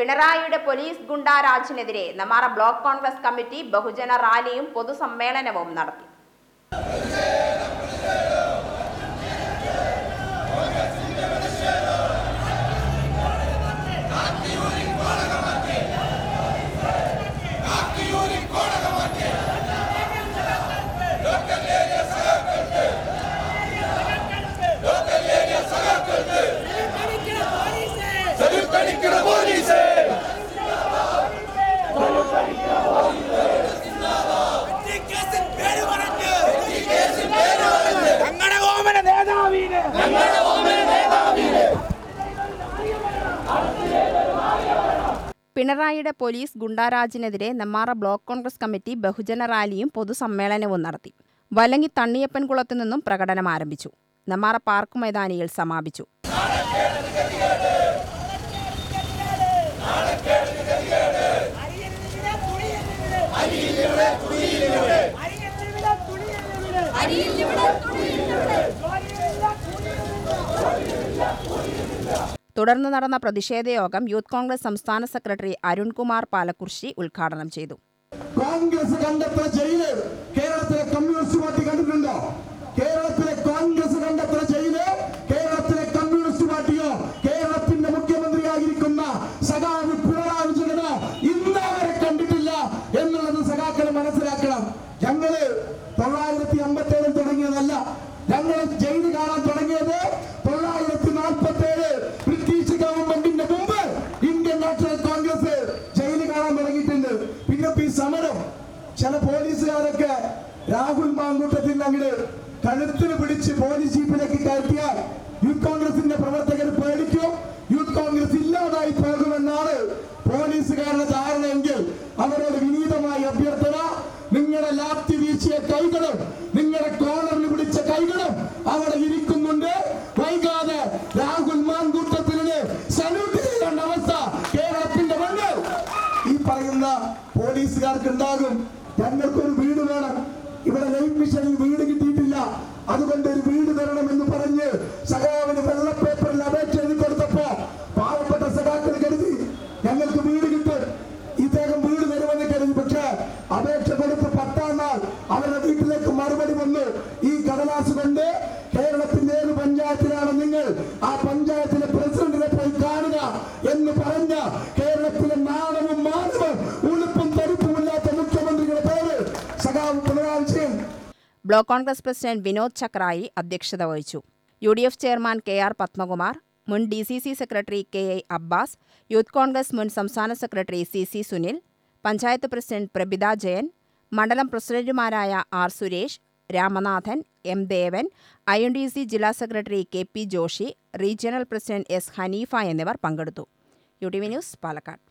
പിണറായിയുടെ പോലീസ് ഗുണ്ടാരാജിനെതിരെ നമാറ block Congress committee ബഹുജന റാലിയും പൊതുസമ്മേളനവും നടത്തി. പിണറായിയുടെ പോലീസ് ഗുണ്ടാരാജിനെതിരെ നെമ്മാറ ബ്ലോക്ക് കോൺഗ്രസ് കമ്മിറ്റി ബഹുജന റാലിയും പൊതുസമ്മേളനവും നടത്തി. വലങ്ങി തണ്ണിയപ്പൻകുളത്തു നിന്നും പ്രകടനം ആരംഭിച്ചു. നെമ്മാറ പാർക്ക് മൈതാനിയിൽ സമാപിച്ചു. തുടർന്ന് നടന്ന പ്രതിഷേധ യോഗം യൂത്ത് കോൺഗ്രസ് സംസ്ഥാന സെക്രട്ടറി അരുൺകുമാർ പാലക്കുർശി ഉദ്ഘാടനം ചെയ്തു. കോൺഗ്രസ് കണ്ടെത്തുന്ന നാഷണൽ കോൺഗ്രസ് ജയിലിൽ കാണാൻ തുടങ്ങിയിട്ടുണ്ട്. പിന്നെ ഈ സമരം ചില പോലീസുകാരൊക്കെ രാഹുൽ മാങ്കൂട്ടത്തിൽ അങ്ങോട്ട് കഴുത്തിന് പിടിച്ച് പോലീസ് ജീപ്പിലേക്ക് കയറ്റിയാൽ യൂത്ത് കോൺഗ്രസിന്റെ പ്രവർത്തകർ പേടിക്കും. യൂത്ത് കോൺഗ്രസ് ഇല്ലാതായി പോകുമെന്നാണ് പോലീസുകാരുടെ ധാരണയെങ്കിൽ അവരോട് വിനീതമായി അഭ്യർത്ഥന. നിങ്ങളുടെ ലാത്തി വീശിയ കൈകളും നിങ്ങളുടെ കോളറിൽ ഈ പോലീസുകാർക്ക് ഉണ്ടാകും ഞങ്ങൾക്കൊരു വീട് വേണം. ഇവിടെ ലൈഫ് മിഷനിൽ വീട് കിട്ടിയിട്ടില്ല. അതുകൊണ്ട് ഒരു വീട് തരണം എന്ന് പറഞ്ഞ് സഖാവിന് വെള്ള പേപ്പറിൽ അപേക്ഷ എഴുതി കൊടുത്തപ്പോ പാവപ്പെട്ട സഖാക്കൾ കരുതി ഞങ്ങൾക്ക് വീട് കിട്ടും. ഇദ്ദേഹം വീട് തരുമെന്ന് കരുതി. പക്ഷേ അപേക്ഷ കൊടുത്ത് പത്താം നാൾ അവരുടെ വീട്ടിലേക്ക് മറുപടി വന്നു. ഈ കടലാസ് കൊണ്ട് കേരളത്തിന്റെ ഏത് പഞ്ചായത്തിലാണ് നിങ്ങൾ ആ പഞ്ചായത്തിലെ ബ്ലോക്ക് കോൺഗ്രസ് പ്രസിഡന്റ് വിനോദ് ചക്രായി അധ്യക്ഷത വഹിച്ചു. U D F chairman K R Padmakumar മുൻ D C C secretary K I Abbas youth Congress മുൻ സംസ്ഥാന secretary C C Sunil panchayat president Prabitha Jayan മണ്ഡലം പ്രസിഡന്റുമാരായ R Suresh Ramanathan M Devan I N D C ജില്ലാ secretary K P Joshi regional president S Hanifa എന്നിവർ പങ്കെടുത്തു. U T V news Palakkad.